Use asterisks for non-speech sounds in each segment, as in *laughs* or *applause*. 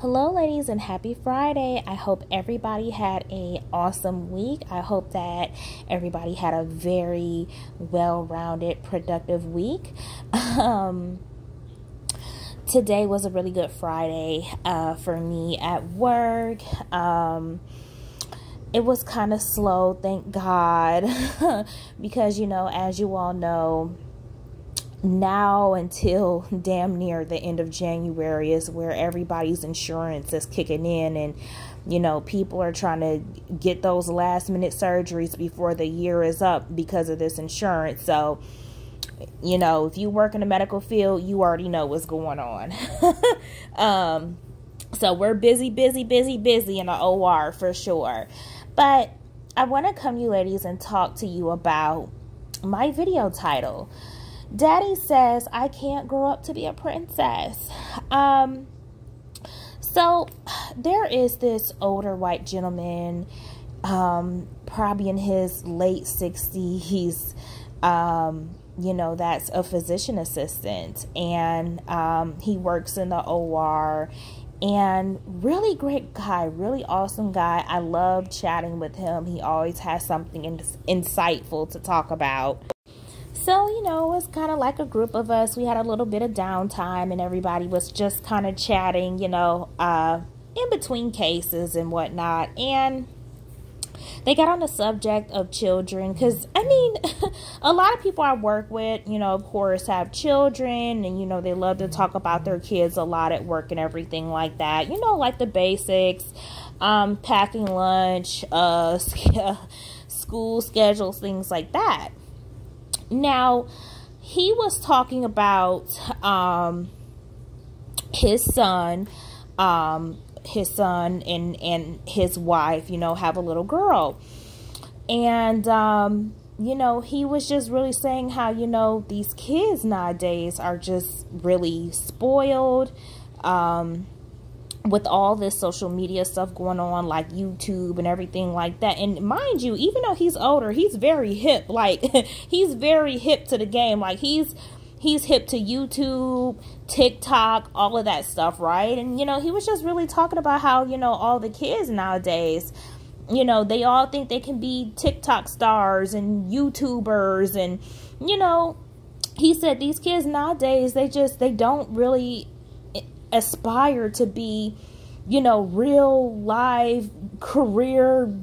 Hello, ladies, and happy Friday. I hope everybody had a awesome week. I hope that everybody had a very well-rounded, productive week. *laughs* Um, today was a really good Friday uh, for me at work. Um, it was kind of slow, thank God, *laughs* because you know, as you all know now until damn near the end of January is where everybody's insurance is kicking in and you know people are trying to get those last minute surgeries before the year is up because of this insurance. So you know if you work in the medical field you already know what's going on. *laughs* Um so we're busy busy busy busy in the OR for sure. But I want to come you ladies and talk to you about my video title Daddy says I can't grow up to be a princess. Um, so there is this older white gentleman, um, probably in his late 60s. He's, um, you know, that's a physician assistant and um, he works in the OR and really great guy, really awesome guy. I love chatting with him. He always has something insightful to talk about. So, you know, it was kind of like a group of us. We had a little bit of downtime and everybody was just kind of chatting, you know, uh, in between cases and whatnot. And they got on the subject of children because, I mean, *laughs* a lot of people I work with, you know, of course, have children and, you know, they love to talk about their kids a lot at work and everything like that. You know, like the basics, um, packing lunch, uh, *laughs* school schedules, things like that. Now, he was talking about um, his son, um, his son and and his wife, you know, have a little girl, and um, you know, he was just really saying how you know these kids nowadays are just really spoiled. Um, with all this social media stuff going on like YouTube and everything like that. And mind you, even though he's older, he's very hip. *laughs* Like he's very hip to the game. Like he's he's hip to YouTube, TikTok, all of that stuff, right? And you know, he was just really talking about how, you know, all the kids nowadays, you know, they all think they can be TikTok stars and YouTubers and you know, he said these kids nowadays, they just they don't really aspire to be you know real live career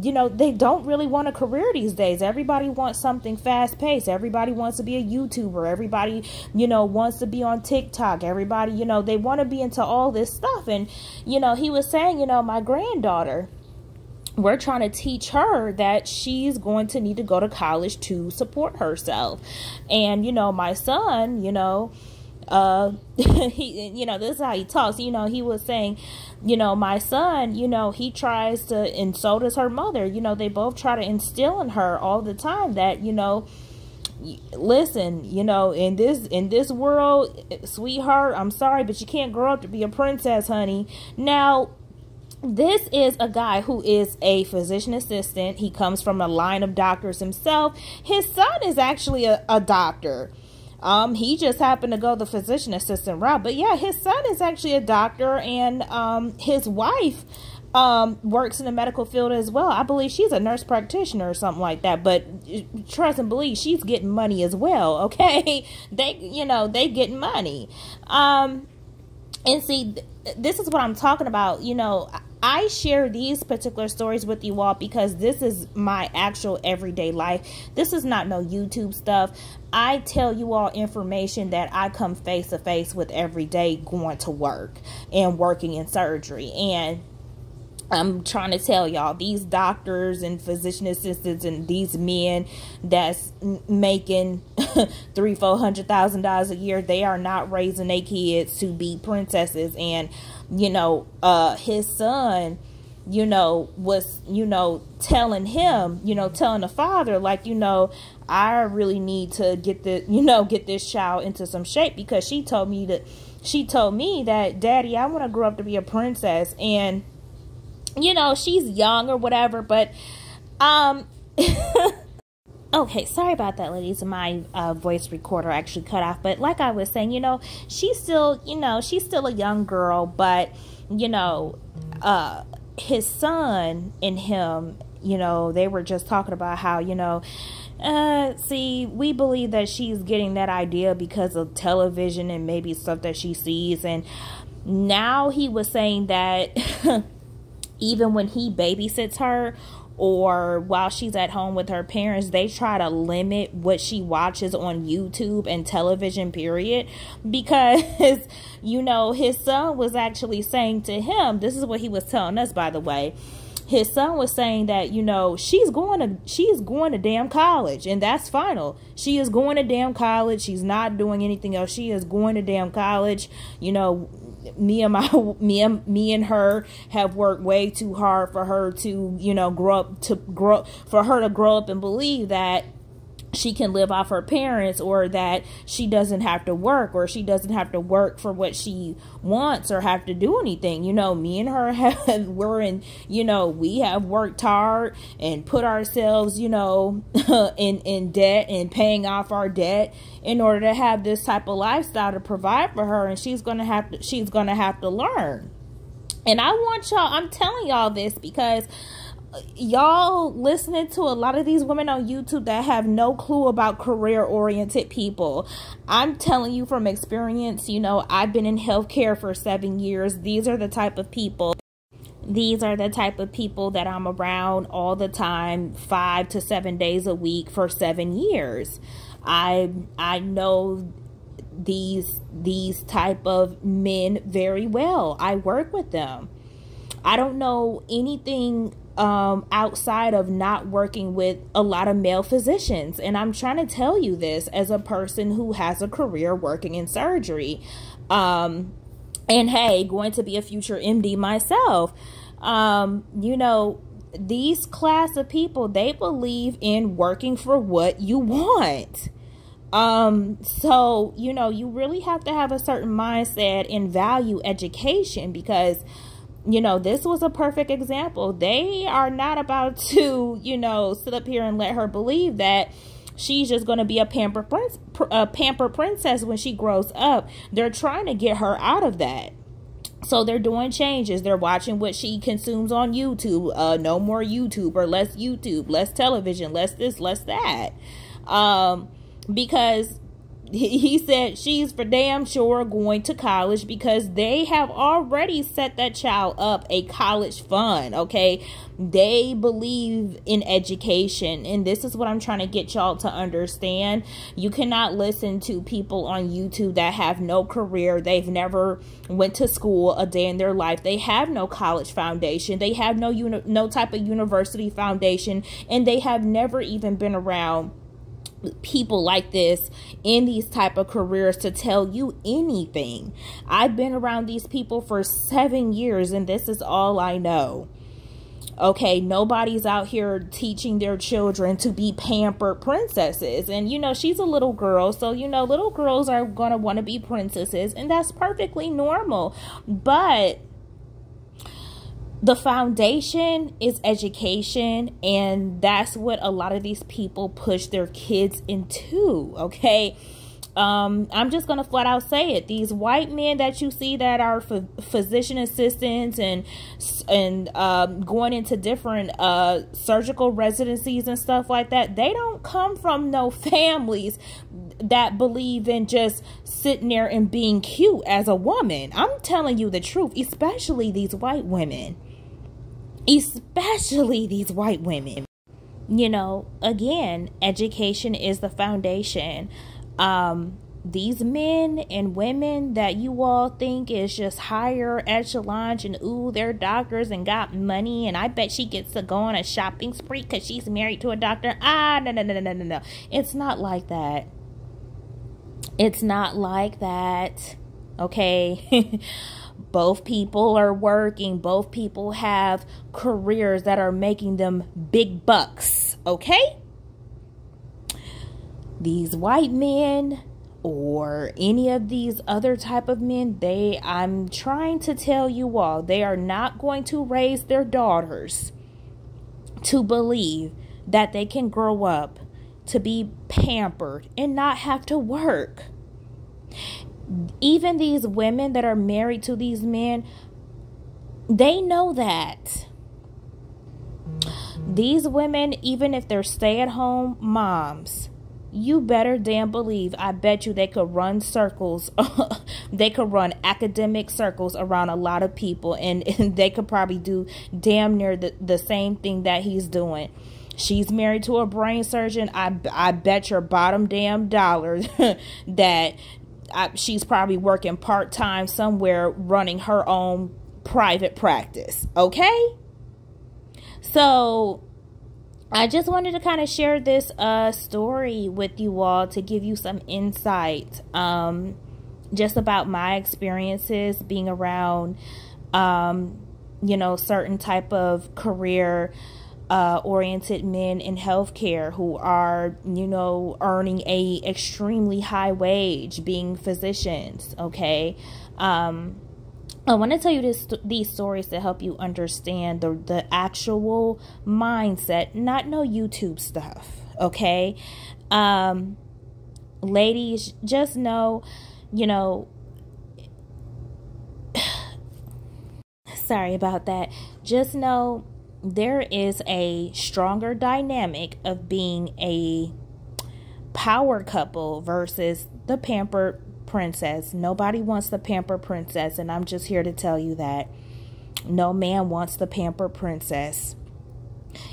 you know they don't really want a career these days. Everybody wants something fast paced. Everybody wants to be a youtuber. Everybody you know wants to be on tiktok. Everybody you know they want to be into all this stuff. And you know he was saying you know my granddaughter we're trying to teach her that she's going to need to go to college to support herself. And you know my son you know uh *laughs* he you know this is how he talks. You know he was saying you know my son you know he tries to and so does her mother. You know they both try to instill in her all the time that you know listen you know in this in this world sweetheart i'm sorry but you can't grow up to be a princess honey. Now this is a guy who is a physician assistant. He comes from a line of doctors himself. His son is actually a, a doctor um, he just happened to go the physician assistant route. But yeah, his son is actually a doctor, and um, his wife um, works in the medical field as well. I believe she's a nurse practitioner or something like that. But uh, trust and believe, she's getting money as well. *laughs* Okay, they, you know, they getting money. Um, and see, th this is what I'm talking about. You know, I share these particular stories with you all because this is my actual everyday life. This is not no YouTube stuff. I tell you all information that I come face to face with every day going to work and working in surgery. And I'm trying to tell y'all these doctors and physician assistants and these men that's making *laughs* three, four hundred thousand dollars a year, they are not raising their kids to be princesses. And you know, uh, his son, you know, was you know telling him, you know, telling the father, like, you know, I really need to get the, you know, get this child into some shape because she told me that she told me that, Daddy, I want to grow up to be a princess, and you know, she's young or whatever, but um *laughs* Okay, sorry about that, ladies. My uh, voice recorder actually cut off. But like I was saying, you know, she's still, you know, she's still a young girl, but, you know, uh, his son and him, you know, they were just talking about how, you know, uh, see, we believe that she's getting that idea because of television and maybe stuff that she sees. And now he was saying that *laughs* even when he babysits her or while she's at home with her parents, they try to limit what she watches on YouTube and television, period. Because, *laughs* you know, his son was actually saying to him, this is what he was telling us, by the way. His son was saying that, you know, she's going to she's going to damn college and that's final. She is going to damn college. She's not doing anything else. She is going to damn college. You know, me and my *laughs* me and me and her have worked way too hard for her to you know grow up to grow for her to grow up and believe that she can live off her parents or that she doesn't have to work or she doesn't have to work for what she wants or have to do anything. You know me and her *laughs* have we're in you know we have worked hard and put ourselves you know *laughs* in in debt and paying off our debt in order to have this type of lifestyle to provide for her. And she's gonna have to she's gonna have to learn. And i want y'all i'm telling y'all this because y'all listening to a lot of these women on YouTube that have no clue about career oriented people. I'm telling you from experience, you know, I've been in healthcare for seven years. These are the type of people. These are the type of people that I'm around all the time, five to seven days a week for seven years. I I know these these type of men very well. I work with them. I don't know anything um, outside of not working with a lot of male physicians. And I'm trying to tell you this as a person who has a career working in surgery. Um, and hey, going to be a future MD myself. Um, you know, these class of people, they believe in working for what you want. Um, so, you know, you really have to have a certain mindset and value education because you know, this was a perfect example. They are not about to, you know, sit up here and let her believe that she's just going to be a pamper prince, a pamper princess when she grows up. They're trying to get her out of that. So they're doing changes. They're watching what she consumes on YouTube. Uh, no more YouTube or less YouTube, less television, less this, less that. Um, because he said she's for damn sure going to college because they have already set that child up a college fund okay? They believe in education and this is what i'm trying to get y'all to understand. You cannot listen to people on youtube that have no career. They've never went to school a day in their life. They have no college foundation. They have no uni- no type of university foundation and they have never even been around people like this in these type of careers to tell you anything. I've been around these people for 7 years and this is all I know. Okay, nobody's out here teaching their children to be pampered princesses. And you know, she's a little girl, so you know, little girls are going to want to be princesses and that's perfectly normal. But the foundation is education and that's what a lot of these people push their kids into okay um, I'm just gonna flat out say it. These white men that you see that are physician assistants and and um, going into different uh, surgical residencies and stuff like that, they don't come from no *laughs* families that believe in just sitting there and being cute as a woman. I'm telling you the truth, especially these white women especially these white women. You know, again, education is the foundation. Um, these men and women that you all think is just higher echelon and ooh, they're doctors and got money, and I bet she gets to go on a shopping spree because she's married to a doctor. Ah, no, no, no, no, no, no. It's not like that. It's not like that. Okay. *laughs* both people are working, both people have careers that are making them big bucks, okay? These white men or any of these other type of men, they I'm trying to tell you all, they are not going to raise their daughters to believe that they can grow up to be pampered and not have to work. Even these women that are married to these men, they know that. These women, even if they're stay at home moms, you better damn believe I bet you they could run circles *laughs* they could run academic circles around a lot of people and, *laughs* and they could probably do damn near the, the same thing that he's doing she's married to a brain surgeon i, I bet your bottom damn dollar *laughs* that I, she's probably working part-time somewhere running her own private practice okay? So I just wanted to kind of share this uh, story with you all to give you some insight um, just about my experiences being around, um, you know, certain type of career uh, oriented men in healthcare who are, you know, earning a extremely high wage, being physicians. Okay. Um, I want to tell you this, these stories to help you understand the, the actual mindset, not no YouTube stuff, okay? Um, ladies, just know, you know, *sighs* sorry about that. Just know there is a stronger dynamic of being a power couple versus the pampered princess. Nobody wants the pamper princess, and I'm just here to tell you that no man wants the pamper princess.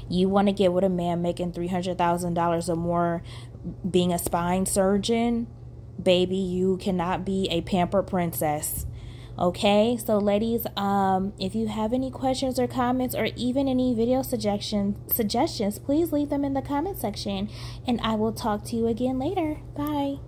You want to get with a man making $300,000 or more being a spine surgeon, baby, you cannot be a pamper princess. Okay, so ladies, um, if you have any questions or comments or even any video suggestions, suggestions, please leave them in the comment section, and I will talk to you again later. Bye.